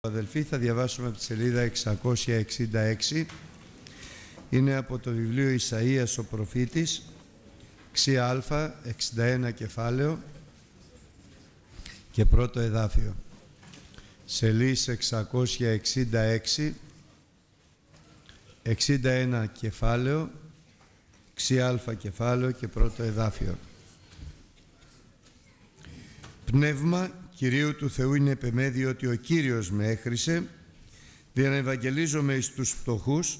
Αδελφοί, θα διαβάσουμε από τη σελίδα 666. Είναι από το βιβλίο Ισαΐας ο προφήτης, ξία α, 61 κεφάλαιο και πρώτο εδάφιο. Σελής 666, 61 κεφάλαιο, ξία α κεφάλαιο και πρώτο εδάφιο. Πνεύμα Κυρίου του Θεού είναι επεμέδη ότι ο Κύριος με έχρισε δια να ευαγγελίζομαι εις τους πτωχούς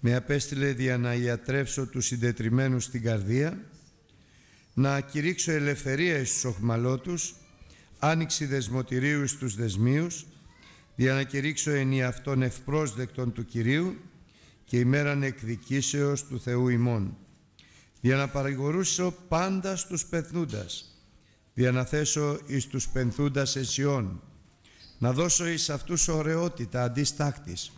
με απέστειλε δια να ιατρεύσω τους συντετριμένους στην καρδία να κηρύξω ελευθερία εις τους οχμαλώτους άνοιξη δεσμοτηρίου εις τους δεσμίους δια να κηρύξω αυτών ευπρόσδεκτον του Κυρίου και ημέραν εκδικήσεως του Θεού ημών δια να παρηγορούσω πάντα στους πεθνούντας διαναθέσω εις τους πενθούντας εσιών, να δώσω εις αυτούς ωραιότητα αντί στάχτης,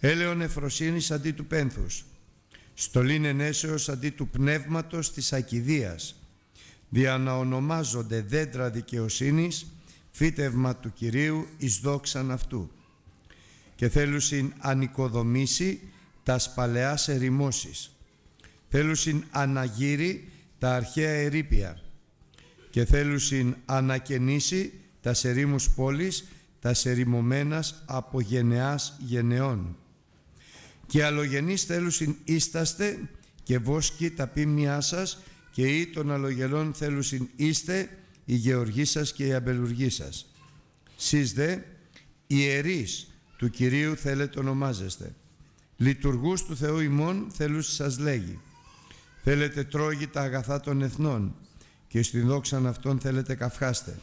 έλεον εφροσύνης αντί του πένθους, στολήν ενέσεως αντί του πνεύματος της ακιδείας, δια να ονομάζονται δέντρα δικαιοσύνης, φύτευμα του Κυρίου εις δόξαν αυτού. Και θέλουσιν ανοικοδομήσει τας σπαλαιάς ερημώσεις, θέλουσιν αναγύρει τα αρχαία ερήπια, και θέλουσιν ανακαινήσει τα σερήμους πόλης, τα σερημωμένας από γενεάς γενεών. Και αλλογενείς θέλουσιν ίσταστε και βόσκοι τα πίμνιά σας και ή των αλλογελών θέλουσιν είστε η γεωργή σας και η αμπελουργή σας. Σεις δε ιερείς του Κυρίου θέλετε ονομάζεστε. Λειτουργούς του Θεού ημών θέλους σας λέγει. Θέλετε τρώγει τα αγαθά των εθνών και στην δόξαν αυτών θέλετε καυχάστε.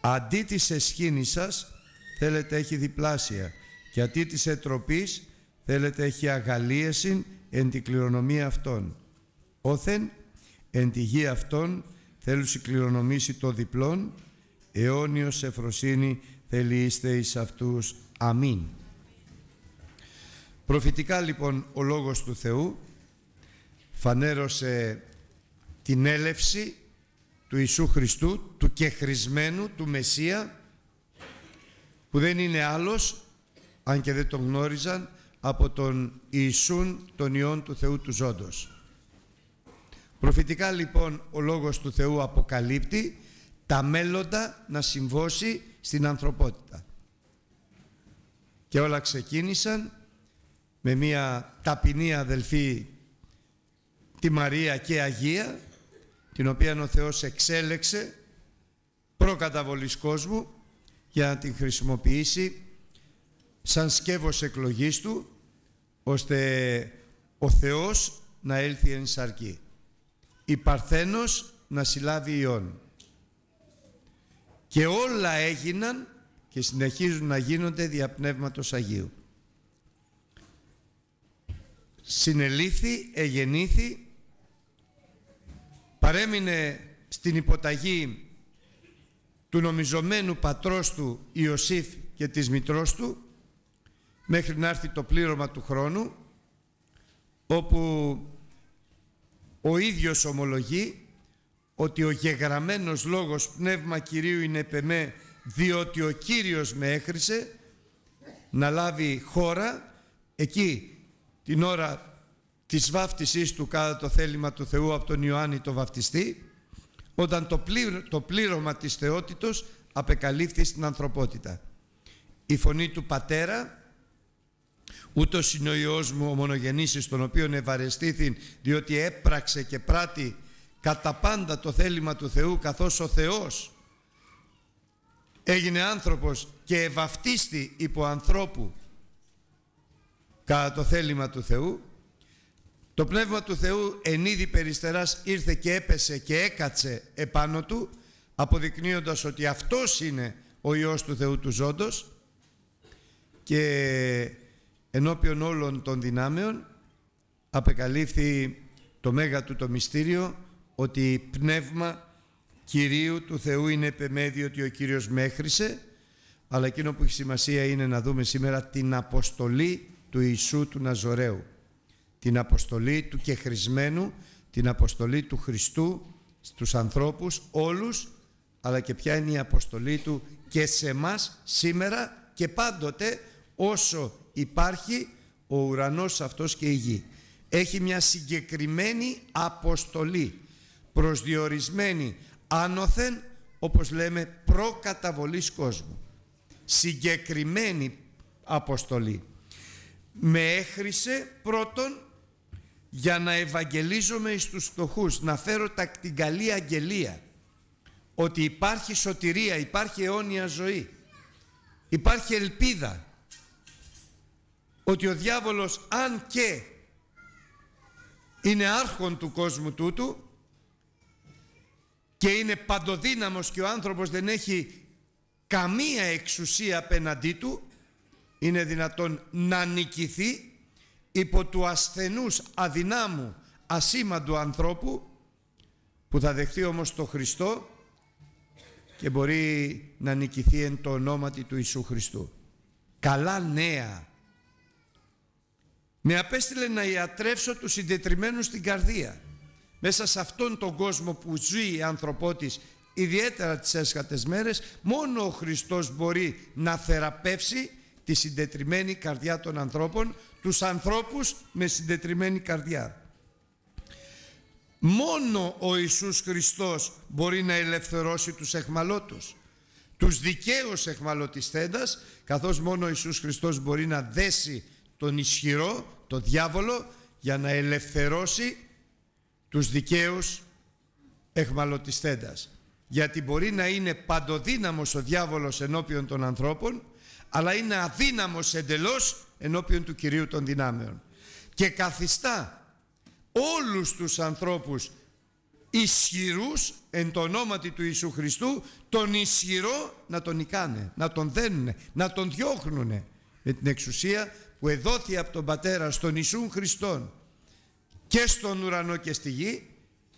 Αντί της εσχήνης σας θέλετε έχει διπλάσια και αντί της ετροπής θέλετε έχει αγαλίεσιν εν την κληρονομία αυτών. Όθεν εν τη γη αυτών θέλουσι κληρονομήσει το διπλόν αιώνιος εφροσύνη θέλει είστε εις αυτούς. Αμήν. Προφητικά λοιπόν ο Λόγος του Θεού φανέρωσε την έλευση του Ιησού Χριστού, του κεχρισμένου, του Μεσσία, που δεν είναι άλλος, αν και δεν τον γνώριζαν, από τον Ιησούν, τον Υιόν του Θεού του Ζώντος. Προφητικά λοιπόν ο Λόγος του Θεού αποκαλύπτει τα μέλλοντα να συμβώσει στην ανθρωπότητα. Και όλα ξεκίνησαν με μια ταπεινή αδελφή τη Μαρία και Αγία την οποία ο Θεός εξέλεξε προκαταβολής κόσμου για να την χρησιμοποιήσει σαν σκεύος εκλογής Του ώστε ο Θεός να έλθει εν σαρκή. Η Παρθένος να συλλάβει ιών. Και όλα έγιναν και συνεχίζουν να γίνονται δια Πνεύματος Αγίου. Συνελήφθη, εγεννήθη παρέμεινε στην υποταγή του νομιζομένου πατρός του Ιωσήφ και της μητρός του μέχρι να έρθει το πλήρωμα του χρόνου όπου ο ίδιος ομολογεί ότι ο γεγραμμένος λόγος πνεύμα Κυρίου είναι επεμέ διότι ο Κύριος με έχρισε να λάβει χώρα εκεί την ώρα της βάφτισής του κατά το θέλημα του Θεού από τον Ιωάννη το βαφτιστή όταν το, το πλήρωμα της θεότητος απεκαλύφθη στην ανθρωπότητα. Η φωνή του Πατέρα ούτως είναι ο Υιός μου ο μονογεννήσης τον οποίον ευαρεστήθην διότι έπραξε και πράττει κατά πάντα το θέλημα του Θεού καθώς ο Θεός έγινε άνθρωπος και ευαυτίστη υπό ανθρώπου κατά το θέλημα του Θεού το Πνεύμα του Θεού εν είδη περιστεράς ήρθε και έπεσε και έκατσε επάνω του αποδεικνύοντας ότι αυτός είναι ο Υιός του Θεού του Ζώντος και ενώπιον όλων των δυνάμεων απεκαλύφθη το μέγα του το μυστήριο ότι πνεύμα Κυρίου του Θεού είναι επεμέδιο ότι ο Κύριος μέχρισε αλλά εκείνο που έχει σημασία είναι να δούμε σήμερα την αποστολή του Ιησού του Ναζωραίου την αποστολή του και χρησμένου, την αποστολή του Χριστού στους ανθρώπους όλους, αλλά και ποια είναι η αποστολή του και σε μας σήμερα και πάντοτε όσο υπάρχει ο ουρανός αυτός και η γη. Έχει μια συγκεκριμένη αποστολή προσδιορισμένη άνωθεν όπως λέμε προκαταβολής κόσμου. Συγκεκριμένη αποστολή. Με έχρισε πρώτον για να ευαγγελίζομαι εις τους φτωχούς, να φέρω τα, την καλή αγγελία ότι υπάρχει σωτηρία, υπάρχει αιώνια ζωή, υπάρχει ελπίδα ότι ο διάβολος αν και είναι άρχον του κόσμου τούτου και είναι παντοδύναμος και ο άνθρωπος δεν έχει καμία εξουσία απέναντί του είναι δυνατόν να νικηθεί υπό του ασθενούς αδυνάμου ασήμαντου ανθρώπου που θα δεχθεί όμως το Χριστό και μπορεί να νικηθεί εν το ονόματι του Ιησού Χριστού. Καλά νέα. Με απέστειλε να ιατρεύσω τους συντετριμένους στην καρδία. Μέσα σε αυτόν τον κόσμο που ζει η ανθρωπότης ιδιαίτερα τις έσχατες μέρες μόνο ο Χριστός μπορεί να θεραπεύσει τη συντετριμένη καρδιά των ανθρώπων τους ανθρώπους με συντετριμένη καρδιά. Μόνο ο Ιησούς Χριστός μπορεί να ελευθερώσει τους εχμαλώτους, τους δικαίους εχμαλωτιστέντας, καθώς μόνο ο Ιησούς Χριστός μπορεί να δέσει τον ισχυρό, τον διάβολο, για να ελευθερώσει τους δικαίους εχμαλωτιστέντας. Γιατί μπορεί να είναι παντοδύναμος ο διάβολος ενώπιον των ανθρώπων, αλλά είναι αδύναμος εντελώς ενώπιον του Κυρίου των δυνάμεων. Και καθιστά όλους τους ανθρώπους ισχυρούς εν το ονόματι του Ιησού Χριστού τον ισχυρό να τον νικάνε, να τον δένουνε, να τον διώχνουνε με την εξουσία που εδόθη από τον Πατέρα στον Ιησούν Χριστόν και στον ουρανό και στη γη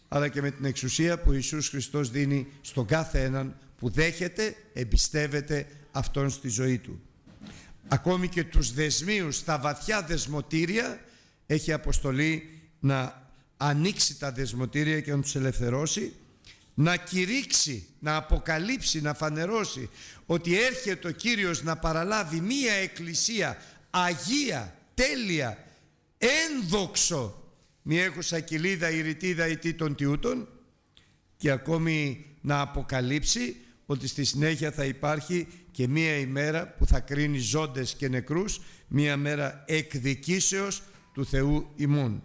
αλλά και με την εξουσία που ο Ιησούς Χριστός δίνει στον κάθε έναν που δέχεται, εμπιστεύεται Αυτόν στη ζωή του. Ακόμη και τους δεσμίους, τα βαθιά δεσμοτήρια έχει αποστολή να ανοίξει τα δεσμοτήρια και να τους ελευθερώσει να κηρύξει, να αποκαλύψει, να φανερώσει ότι έρχεται ο Κύριος να παραλάβει μία εκκλησία αγία, τέλεια, ένδοξο μη έχουσα κοιλίδα ή ρητίδα ή των τιούτων και ακόμη να αποκαλύψει ότι στη συνέχεια θα υπάρχει και μία ημέρα που θα κρίνει ζώντες και νεκρούς μία μέρα εκδικήσεως του Θεού ημών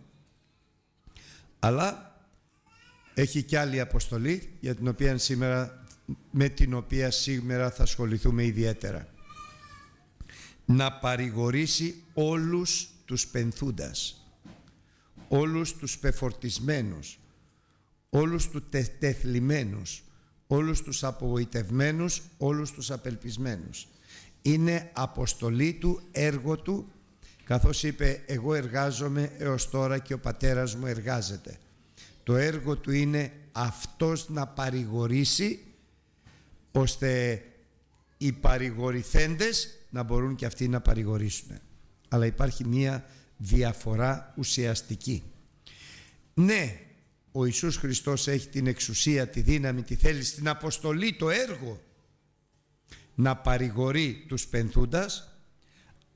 αλλά έχει και άλλη αποστολή για την οποία σήμερα, με την οποία σήμερα θα ασχοληθούμε ιδιαίτερα. Να παρηγορήσει όλους τους πενθούντας, όλους τους πεφορτισμένους, όλους τους τεθλιμμένους, όλους τους απογοητευμένους, όλους τους απελπισμένους. Είναι αποστολή του, έργο του καθώς είπε εγώ εργάζομαι έως τώρα και ο πατέρας μου εργάζεται. Το έργο του είναι αυτός να παρηγορήσει ώστε οι παρηγορηθέντες να μπορούν και αυτοί να παρηγορήσουν. Αλλά υπάρχει μία διαφορά ουσιαστική. Ναι, ο Ιησούς Χριστός έχει την εξουσία, τη δύναμη, τη θέληση, την αποστολή, το έργο να παρηγορεί τους πενθούντας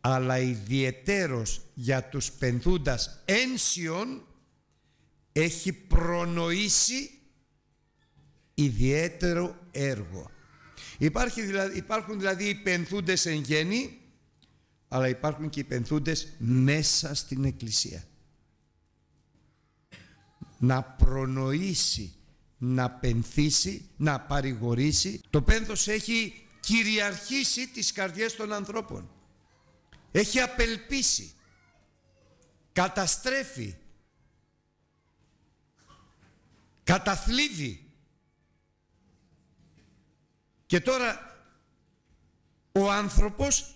αλλά ιδιαιτέρως για τους πενθούντας ένσιον έχει προνοήσει ιδιαίτερο έργο. Υπάρχει δηλαδή, υπάρχουν δηλαδή οι πενθούντες εν γέννη, αλλά υπάρχουν και οι πενθούντες μέσα στην Εκκλησία. Να προνοήσει, να πενθήσει, να παρηγορήσει. Το πένθος έχει κυριαρχήσει τις καρδιές των ανθρώπων. Έχει απελπίσει. Καταστρέφει. Καταθλίβει. Και τώρα ο άνθρωπος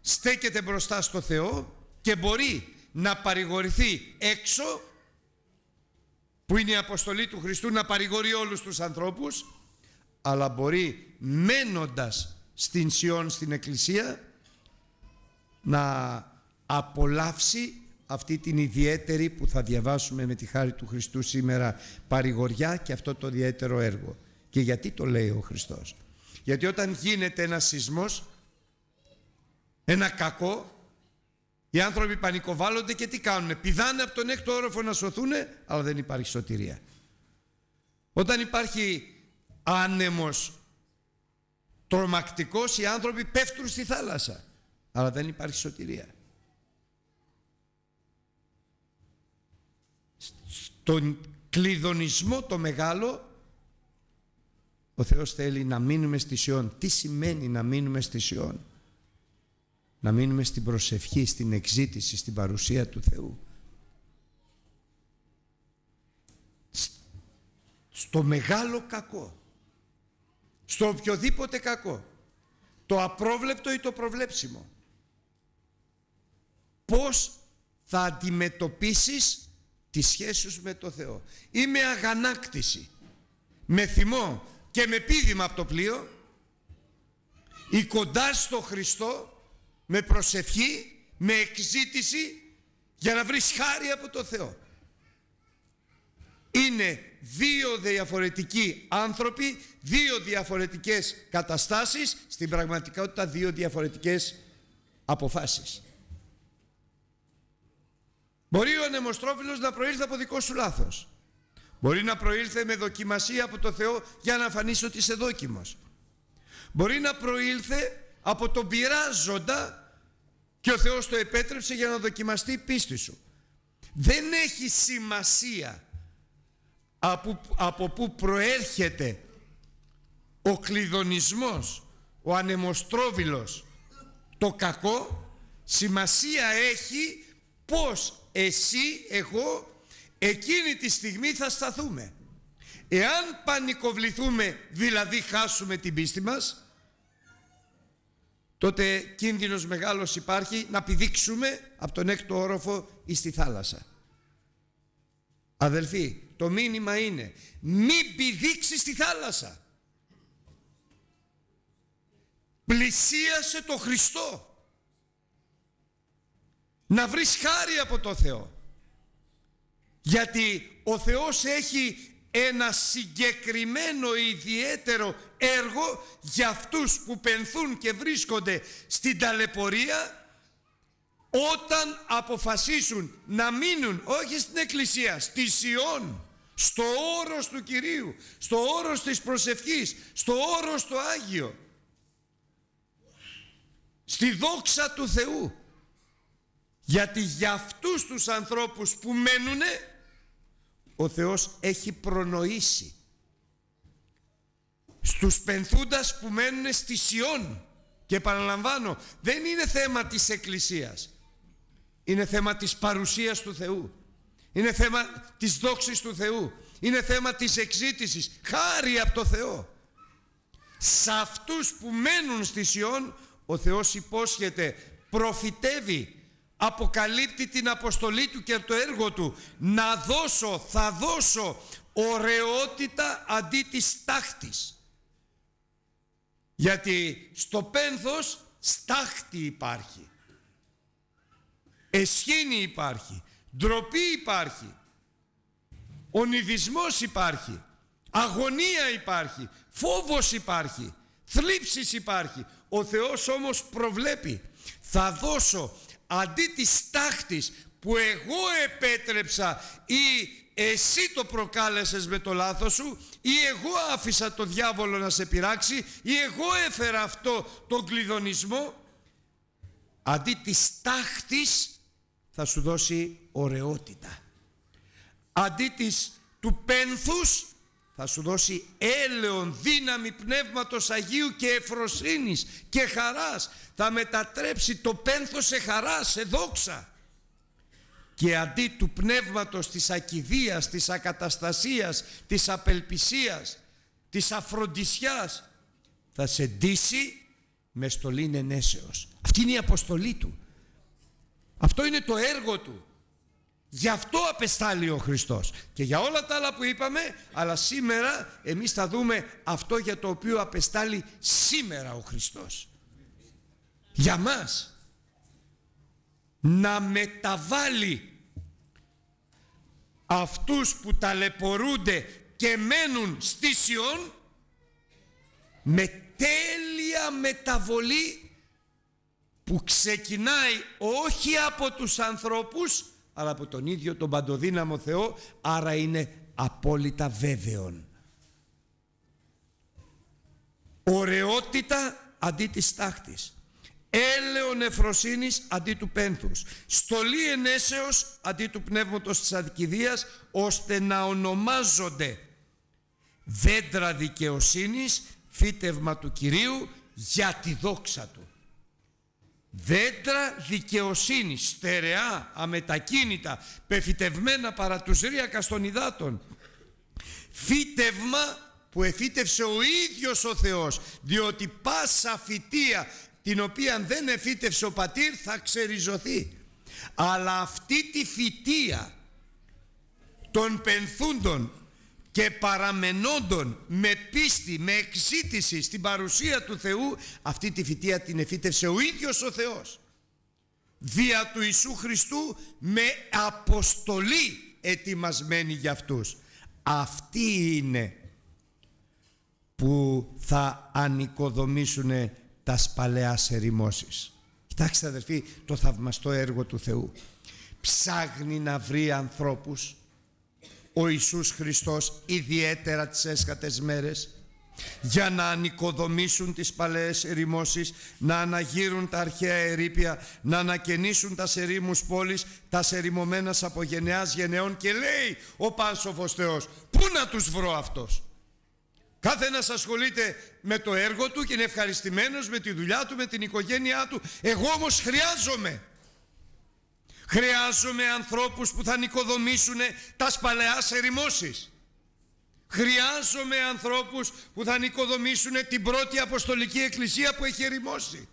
στέκεται μπροστά στο Θεό και μπορεί να παρηγορηθεί έξω που είναι η αποστολή του Χριστού να παρηγορεί όλους τους ανθρώπους αλλά μπορεί μένοντας στην Σιών στην Εκκλησία να απολαύσει αυτή την ιδιαίτερη που θα διαβάσουμε με τη χάρη του Χριστού σήμερα παρηγοριά και αυτό το ιδιαίτερο έργο. Και γιατί το λέει ο Χριστός. Γιατί όταν γίνεται ένας σεισμός ένα κακό, οι άνθρωποι πανικοβάλλονται και τι κάνουν. Πηδάνε από τον έκτο όροφο να σωθούν, αλλά δεν υπάρχει σωτηρία. Όταν υπάρχει άνεμος τρομακτικός, οι άνθρωποι πέφτουν στη θάλασσα. Αλλά δεν υπάρχει σωτηρία. Στον κλειδονισμό το μεγάλο ο Θεός θέλει να μείνουμε στη Σιών. Τι σημαίνει να μείνουμε στη Σιών; Να μείνουμε στην προσευχή, στην εξήτηση, στην παρουσία του Θεού. Στο μεγάλο κακό. Στο οποιοδήποτε κακό. Το απρόβλεπτο ή το προβλέψιμο. Πώς θα αντιμετωπίσεις τις σχέσεις με το Θεό. Ή με αγανάκτηση, με θυμό, και με πίδημα από το πλοίο ή κοντά στο Χριστό με προσευχή, με εξήτηση για να βρεις χάρη από το Θεό. Είναι δύο διαφορετικοί άνθρωποι, δύο διαφορετικές καταστάσεις, στην πραγματικότητα δύο διαφορετικές αποφάσεις. Μπορεί ο ανεμοστρόφιλος να προήλθε από δικό σου λάθος. Μπορεί να προήλθε με δοκιμασία από το Θεό για να φανείς ότι είσαι δόκιμος. Μπορεί να προήλθε από τον πειράζοντα και ο Θεός το επέτρεψε για να δοκιμαστεί η πίστη σου. Δεν έχει σημασία από, από πού προέρχεται ο κλειδονισμός, ο ανεμοστρόβιλος, το κακό, σημασία έχει πως εσύ, εγώ εκείνη τη στιγμή θα σταθούμε. Εάν πανικοβληθούμε, δηλαδή χάσουμε την πίστη μας, τότε κίνδυνος μεγάλος υπάρχει να πηδήξουμε από τον έκτο όροφο ή στη θάλασσα. Αδελφοί, το μήνυμα είναι μην πηδήξεις στη θάλασσα. Πλησίασε το Χριστό. Να βρεις χάρη από το Θεό γιατί ο Θεός έχει ένα συγκεκριμένο ιδιαίτερο έργο για αυτούς που πενθούν και βρίσκονται στην ταλαιπωρία όταν αποφασίσουν να μείνουν όχι στην εκκλησία, στη Σιών, στο όρος του Κυρίου, στο όρος της προσευχής, στο όρος το Άγιο, στη δόξα του Θεού. Γιατί για αυτούς τους ανθρώπους που μένουνε ο Θεός έχει προνοήσει στους πενθούντας που μένουν στη Σιών. Και παραλαμβάνω δεν είναι θέμα της Εκκλησίας. Είναι θέμα της παρουσίας του Θεού. Είναι θέμα της δόξης του Θεού. Είναι θέμα της εξήτησης. Χάρη από το Θεό. Σε αυτούς που μένουν στη Σιών ο Θεός υπόσχεται προφητεύει αποκαλύπτει την αποστολή του και το έργο του. Να δώσω, θα δώσω ωραιότητα αντί της τάχτης. Γιατί στο πένθος στάχτη υπάρχει. Εσχήνη υπάρχει. Ντροπή υπάρχει. Ονειδισμός υπάρχει. Αγωνία υπάρχει. Φόβος υπάρχει. Θλίψης υπάρχει. Ο Θεός όμως προβλέπει. Θα δώσω αντί της τάχτης που εγώ επέτρεψα ή εσύ το προκάλεσες με το λάθος σου ή εγώ άφησα το διάβολο να σε πειράξει ή εγώ έφερα αυτό τον κλειδονισμό αντί της τάχτης θα σου δώσει ωραιότητα. Αντί της του πένθους θα σου δώσει έλεον, δύναμη πνεύματος Αγίου και εφροσύνης και χαράς. Θα μετατρέψει το πένθος σε χαρά, σε δόξα. Και αντί του πνεύματος της ακιδείας, της ακαταστασίας, της απελπισίας, της αφροντισιάς θα σε ντύσει με στολή ενέσεως. Αυτή είναι η αποστολή του. Αυτό είναι το έργο του. Γι' αυτό απεστάλλει ο Χριστός. Και για όλα τα άλλα που είπαμε, αλλά σήμερα εμείς θα δούμε αυτό για το οποίο απεστάλλει σήμερα ο Χριστός. Για μας. Να μεταβάλει αυτούς που ταλαιπωρούνται και μένουν στη Σιών με τέλεια μεταβολή που ξεκινάει όχι από τους ανθρώπους αλλά από τον ίδιο τον παντοδύναμο Θεό άρα είναι απόλυτα βέβαιον. Ωραιότητα αντί της τάχτης. Έλεον εφροσύνης αντί του πένθους. Στολή ενέσεως αντί του πνεύματος της αδικηδίας ώστε να ονομάζονται δέντρα δικαιοσύνης φύτευμα του Κυρίου για τη δόξα Του. Δέντρα δικαιοσύνης, στερεά, αμετακίνητα, πεφυτευμένα παρά τους ρίακας των υδάτων. Φύτευμα που εφύτευσε ο ίδιος ο Θεός, διότι πάσα φυτεία την οποία δεν εφύτευσε ο πατήρ θα ξεριζωθεί. Αλλά αυτή τη φυτεία των πενθούντων και παραμενόντων με πίστη, με εξήτηση στην παρουσία του Θεού αυτή τη φυτεία την εφύτευσε ο ίδιος ο Θεός. Δια του Ιησού Χριστού με αποστολή ετοιμασμένη για αυτούς. Αυτοί είναι που θα ανοικοδομήσουν τα σπαλαιά ερημώσεις κοιτάξτε αδερφοί το θαυμαστό έργο του Θεού. Ψάχνει να βρει ανθρώπους ο Ιησούς Χριστός ιδιαίτερα τις έσχατες μέρες για να ανοικοδομήσουν τις παλαιές ερημώσεις, να αναγύρουν τα αρχαία ερήπια, να ανακαινήσουν τα σερήμους πόλεις, τα σερημωμένα από γενεάς γενεών και λέει ο Πάνσοφος Θεός, πού να τους βρω αυτός; Κάθε ένας ασχολείται με το έργο του και είναι ευχαριστημένος με τη δουλειά του, με την οικογένειά του. Εγώ όμως χρειάζομαι Χρειάζομαι ανθρώπους που θα νοικοδομήσουν τα σπαλαιά ερημώσεις. Χρειάζομαι ανθρώπους που θα νοικοδομήσουν την πρώτη Αποστολική Εκκλησία που έχει ερημώσει.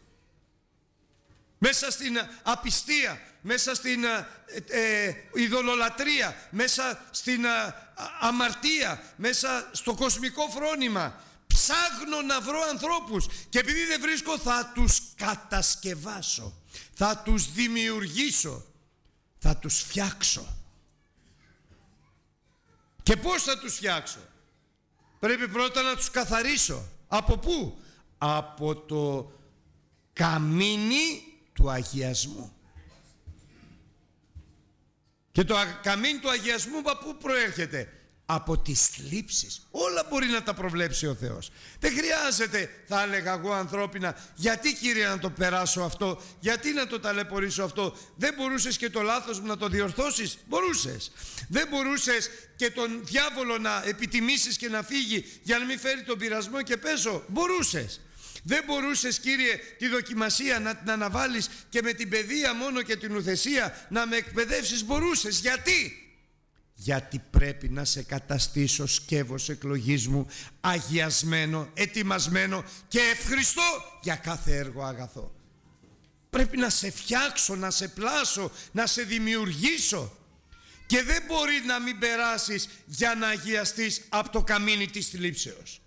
Μέσα στην απιστία, μέσα στην ε, ε ειδωλολατρία, μέσα στην αμαρτία, μέσα στο κοσμικό φρόνημα. Ψάχνω να βρω ανθρώπους και επειδή δεν βρίσκω θα τους κατασκευάσω, θα τους δημιουργήσω θα τους φτιάξω. Και πώς θα τους φτιάξω; Πρέπει πρώτα να τους καθαρίσω. Από πού; Από το καμίνι του αγιασμού. Και το καμίνι του αγιασμού από πού προέρχεται; Από τις θλίψεις. Όλα μπορεί να τα προβλέψει ο Θεός. Δεν χρειάζεται, θα έλεγα εγώ ανθρώπινα, γιατί Κύριε να το περάσω αυτό, γιατί να το ταλαιπωρήσω αυτό; Δεν μπορούσες και το λάθος μου να το διορθώσεις; Μπορούσες. Δεν μπορούσες και τον διάβολο να επιτιμήσεις και να φύγει για να μην φέρει τον πειρασμό και πέσω; Μπορούσες. Δεν μπορούσες Κύριε τη δοκιμασία να την αναβάλεις και με την παιδεία μόνο και την ουθεσία να με εκπαιδεύσεις; Μπορούσες. Γιατί; Γιατί πρέπει να σε καταστήσω σκεύος εκλογής μου αγιασμένο, ετοιμασμένο και ευχριστό για κάθε έργο αγαθό. Πρέπει να σε φτιάξω, να σε πλάσω, να σε δημιουργήσω και δεν μπορεί να μην περάσεις για να αγιαστείς από το καμίνι της θλίψεως.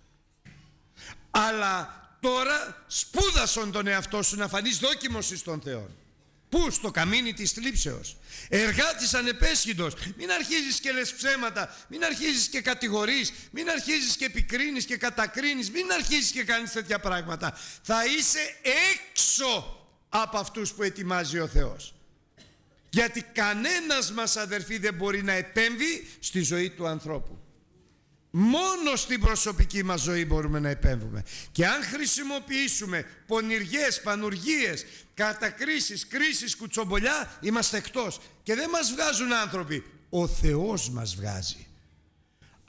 Αλλά τώρα σπούδασον τον εαυτό σου να φανείς δόκιμος εις τον Θεό. Πού στο καμίνι της θλίψεως. Εργάτης ανεπέσχυντος. Μην αρχίζεις και λες ψέματα. Μην αρχίζεις και κατηγορείς. Μην αρχίζεις και επικρίνεις και κατακρίνεις. Μην αρχίζεις και κάνεις τέτοια πράγματα. Θα είσαι έξω από αυτούς που ετοιμάζει ο Θεός. Γιατί κανένας μας αδερφοί δεν μπορεί να επέμβει στη ζωή του ανθρώπου. Μόνο στην προσωπική μας ζωή μπορούμε να επέμβουμε. Και αν χρησιμοποιήσουμε πονηριές, πανουργίες, κατακρίσεις, κρίσεις, κουτσομπολιά, είμαστε εκτός. Και δεν μας βγάζουν άνθρωποι. Ο Θεός μας βγάζει.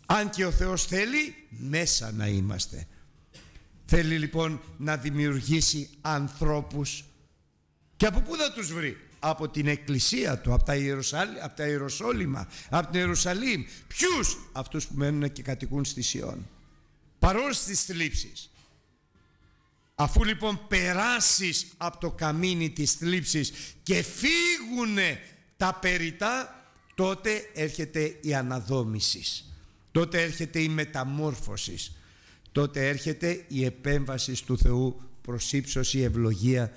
Αν και ο Θεός θέλει, μέσα να είμαστε. Θέλει λοιπόν να δημιουργήσει ανθρώπους. Και από πού θα τους βρει; Από την εκκλησία του, από τα, Ιερουσαλή, από τα Ιεροσόλυμα, από την Ιερουσαλήμ. Ποιους; Αυτούς που μένουν και κατοικούν στη Σιών. Παρόλες στις θλίψεις. Αφού λοιπόν περάσεις από το καμίνι της θλίψης και φύγουνε τα περιτά, τότε έρχεται η αναδόμησης. Τότε έρχεται η μεταμόρφωσης. Τότε έρχεται η επέμβαση του Θεού προς ύψωση, ευλογία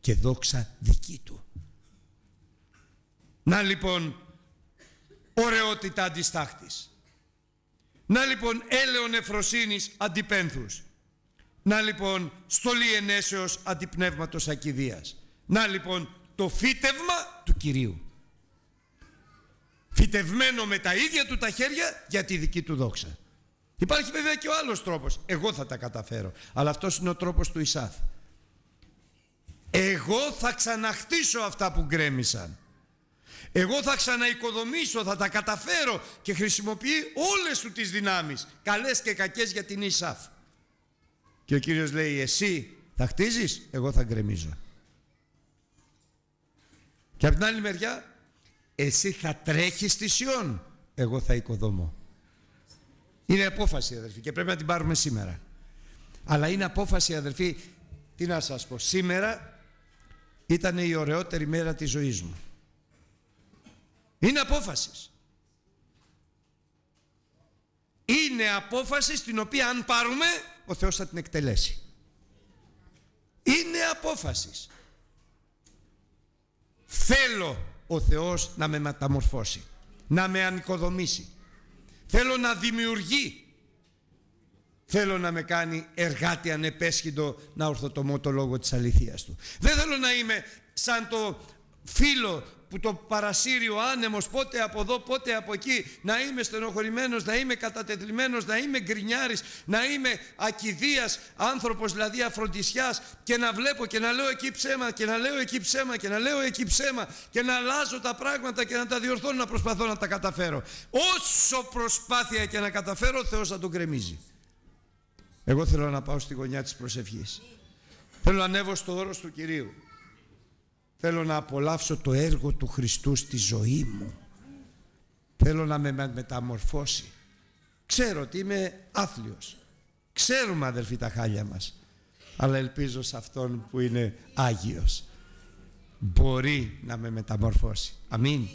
και δόξα δική Του. Να λοιπόν ωραιότητα αντιστάχτης. Να λοιπόν έλεον εφροσύνης αντιπένθους. Να λοιπόν στολή ενέσεως αντιπνεύματος ακιδείας. Να λοιπόν το φύτευμα του Κυρίου. Φυτευμένο με τα ίδια του τα χέρια για τη δική του δόξα. Υπάρχει βέβαια και ο άλλος τρόπος. Εγώ θα τα καταφέρω. Αλλά αυτός είναι ο τρόπος του Ισάθ. Εγώ θα ξαναχτίσω αυτά που γκρέμισαν. Εγώ θα ξαναοικοδομήσω, θα τα καταφέρω και χρησιμοποιεί όλες του τις δυνάμεις, καλές και κακές για την Ισάφ. Και ο Κύριος λέει, εσύ θα χτίζεις, εγώ θα γκρεμίζω. Και από την άλλη μεριά, εσύ θα τρέχεις στη Σιών, εγώ θα οικοδομώ. Είναι απόφαση αδερφοί και πρέπει να την πάρουμε σήμερα. Αλλά είναι απόφαση αδερφοί, τι να σας πω, σήμερα ήταν η ωραιότερη μέρα της ζωής μου. Είναι απόφασης. Είναι απόφαση στην οποία αν πάρουμε ο Θεός θα την εκτελέσει. Είναι απόφασης. Θέλω ο Θεός να με μεταμορφώσει, να με ανοικοδομήσει. Θέλω να δημιουργεί. Θέλω να με κάνει εργάτη ανεπέσχυντο να ορθοτομώ το λόγο της αληθείας Του. Δεν θέλω να είμαι σαν το φίλο που το παρασύριο άνεμος πότε από εδώ πότε από εκεί να είμαι στενοχωρημένος, να είμαι κατατεθλιμμένος, να είμαι γκρινιάρης, να είμαι ακιδείας άνθρωπος δηλαδή αφροντισιάς και να βλέπω και να λέω εκεί ψέμα και να λέω εκεί ψέμα και να λέω εκεί ψέμα και να αλλάζω τα πράγματα και να τα διορθώνω να προσπαθώ να τα καταφέρω. Όσο προσπάθεια και να καταφέρω ο Θεός θα τον κρεμίζει. Εγώ θέλω να πάω στη γωνιά της προσευχής. Θέλω να ανέβω στο όρος του Κυρίου. Θέλω να απολαύσω το έργο του Χριστού στη ζωή μου. Θέλω να με μεταμορφώσει. Ξέρω ότι είμαι άθλιος. Ξέρουμε αδελφοί τα χάλια μας. Αλλά ελπίζω σε Αυτόν που είναι Άγιος. Μπορεί να με μεταμορφώσει. Αμήν.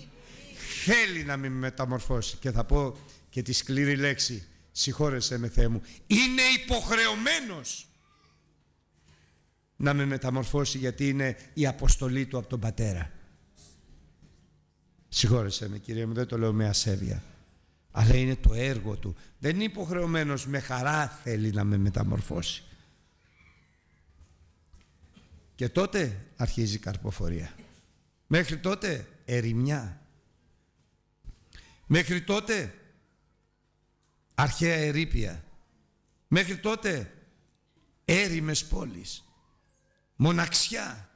Θέλει να με μεταμορφώσει. Και θα πω και τη σκληρή λέξη. Συγχώρεσέ με Θεέ μου. Είναι υποχρεωμένος να με μεταμορφώσει γιατί είναι η αποστολή του από τον Πατέρα. Συγχώρεσέ με κύριε μου, δεν το λέω με ασέβεια. Αλλά είναι το έργο του. Δεν είναι υποχρεωμένος, με χαρά θέλει να με μεταμορφώσει. Και τότε αρχίζει η καρποφορία. Μέχρι τότε ερημιά. Μέχρι τότε αρχαία ερήπια. Μέχρι τότε έρημες πόλεις μοναξιά.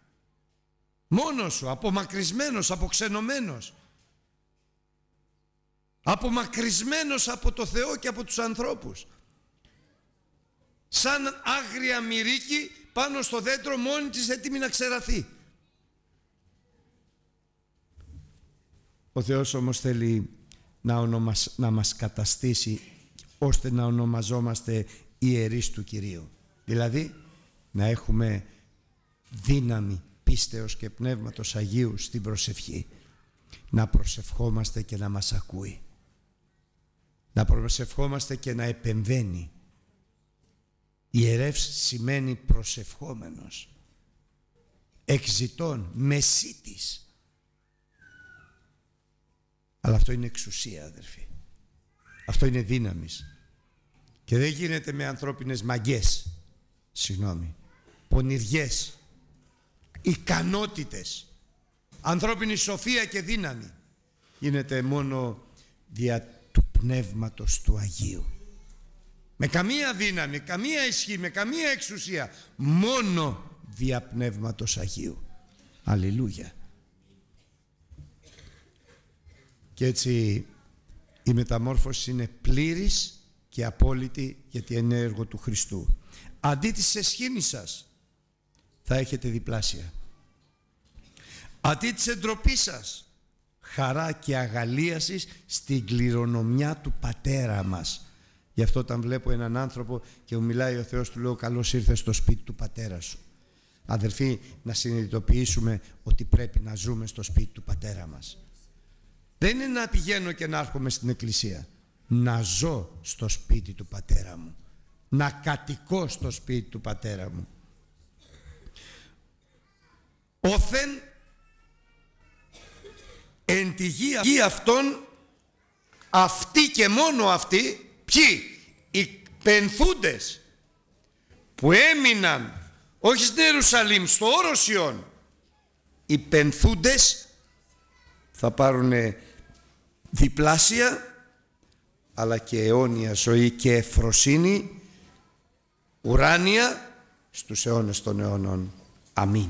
Μόνος σου, απομακρυσμένος, αποξενωμένος. Απομακρυσμένος από το Θεό και από τους ανθρώπους. Σαν άγρια μυρίκη πάνω στο δέντρο μόνη της έτοιμη να ξεραθεί. Ο Θεός όμως θέλει να, ονομασ... να μας καταστήσει ώστε να ονομαζόμαστε ιερείς του Κυρίου. Δηλαδή να έχουμε δύναμη πίστεως και πνεύματος Αγίου στην προσευχή. Να προσευχόμαστε και να μας ακούει. Να προσευχόμαστε και να επεμβαίνει. Ιερεύς σημαίνει προσευχόμενος. Εξητών, μεσίτης αλλά αυτό είναι εξουσία αδερφοί. Αυτό είναι δύναμης. Και δεν γίνεται με ανθρώπινες μαγκές. Συγγνώμη. Πονηριές ικανότητες, ανθρώπινη σοφία και δύναμη γίνεται μόνο δια του Πνεύματος του Αγίου. Με καμία δύναμη, καμία ισχύ, με καμία εξουσία, μόνο δια Πνεύματος Αγίου. Αλληλούια. Και έτσι η μεταμόρφωση είναι πλήρης και απόλυτη γιατί είναι έργο του Χριστού. Αντί της εσχήνης σας θα έχετε διπλάσια. Αντί της εντροπής σας, χαρά και αγαλίασης στην κληρονομιά του πατέρα μας. Γι' αυτό όταν βλέπω έναν άνθρωπο και μου μιλάει ο Θεός του λέω καλώς ήρθες στο σπίτι του πατέρα σου. Αδερφοί, να συνειδητοποιήσουμε ότι πρέπει να ζούμε στο σπίτι του πατέρα μας. Δεν είναι να πηγαίνω και να έρχομαι στην εκκλησία. Να ζω στο σπίτι του πατέρα μου. Να κατοικώ στο σπίτι του πατέρα μου. Όθεν εν τη γη αυτών αυτοί και μόνο αυτοί ποιοι; Οι πενθούντες που έμειναν όχι στην Ιερουσαλήμ στο όρος Ιών οι πενθούντες θα πάρουν διπλάσια αλλά και αιώνια ζωή και εφροσύνη ουράνια στους αιώνες των αιώνων. Αμήν.